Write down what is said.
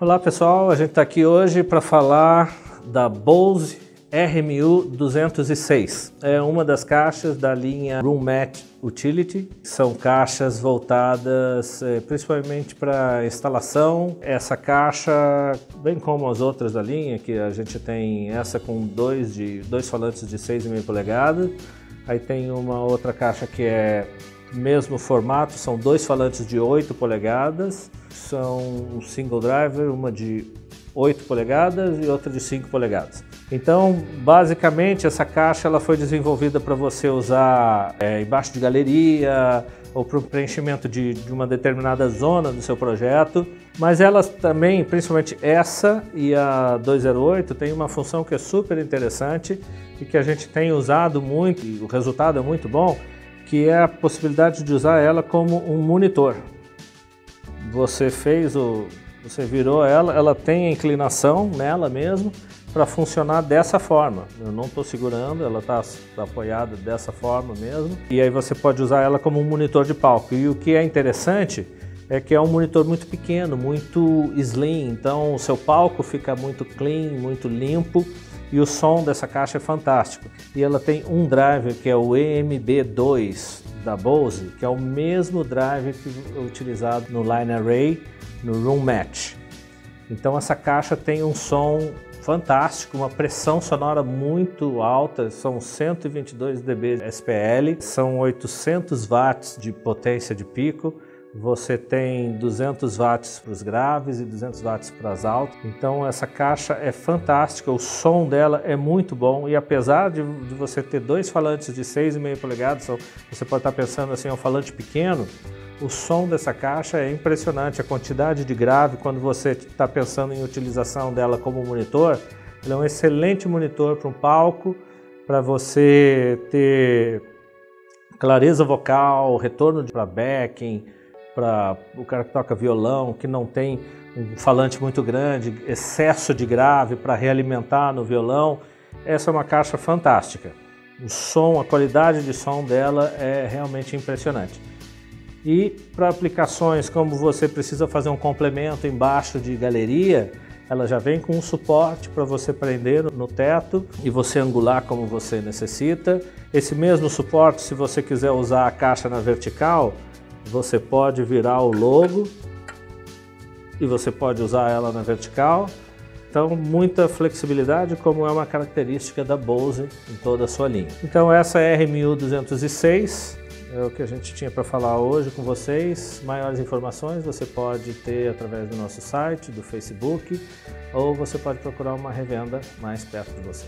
Olá pessoal, a gente está aqui hoje para falar da Bose RMU 206. É uma das caixas da linha Roommat Utility. São caixas voltadas é, principalmente para instalação. Essa caixa, bem como as outras da linha, que a gente tem essa com dois, de, dois falantes de 6,5 polegadas. Aí tem uma outra caixa que é mesmo formato, são dois falantes de 8 polegadas, são um single driver, uma de 8 polegadas e outra de 5 polegadas. Então, basicamente, essa caixa ela foi desenvolvida para você usar é, embaixo de galeria ou para o preenchimento de, de, uma determinada zona do seu projeto. Mas elas também, principalmente essa e a 208, tem uma função que é super interessante e que a gente tem usado muito e o resultado é muito bom, que é a possibilidade de usar ela como um monitor. Você fez o, você virou ela, ela tem a inclinação nela mesmo para funcionar dessa forma. Eu não estou segurando, ela está apoiada dessa forma mesmo. E aí você pode usar ela como um monitor de palco. E o que é interessante é que é um monitor muito pequeno, muito slim, então o seu palco fica muito clean, muito limpo e o som dessa caixa é fantástico. E ela tem um driver que é o EMB2 da Bose, que é o mesmo driver que é utilizado no Line Array, no Room Match. Então essa caixa tem um som fantástico, uma pressão sonora muito alta, são 122 dB SPL, são 800 watts de potência de pico, você tem 200 watts para os graves e 200 watts para as altas. Então essa caixa é fantástica, o som dela é muito bom e apesar de, de você ter dois falantes de 6,5 polegadas, você pode estar pensando assim, é um falante pequeno, o som dessa caixa é impressionante, a quantidade de grave quando você está pensando em utilização dela como monitor, ele é um excelente monitor para um palco, para você ter clareza vocal, retorno para backing, para o cara que toca violão, que não tem um falante muito grande, excesso de grave para realimentar no violão. Essa é uma caixa fantástica. O som, a qualidade de som dela é realmente impressionante. E para aplicações como você precisa fazer um complemento embaixo de galeria, ela já vem com um suporte para você prender no teto e você angular como você necessita. Esse mesmo suporte, se você quiser usar a caixa na vertical, você pode virar o logo e você pode usar ela na vertical. Então, muita flexibilidade, como é uma característica da Bose em toda a sua linha. Então, essa é a R1206, é o que a gente tinha para falar hoje com vocês. Maiores informações você pode ter através do nosso site, do Facebook, ou você pode procurar uma revenda mais perto de você.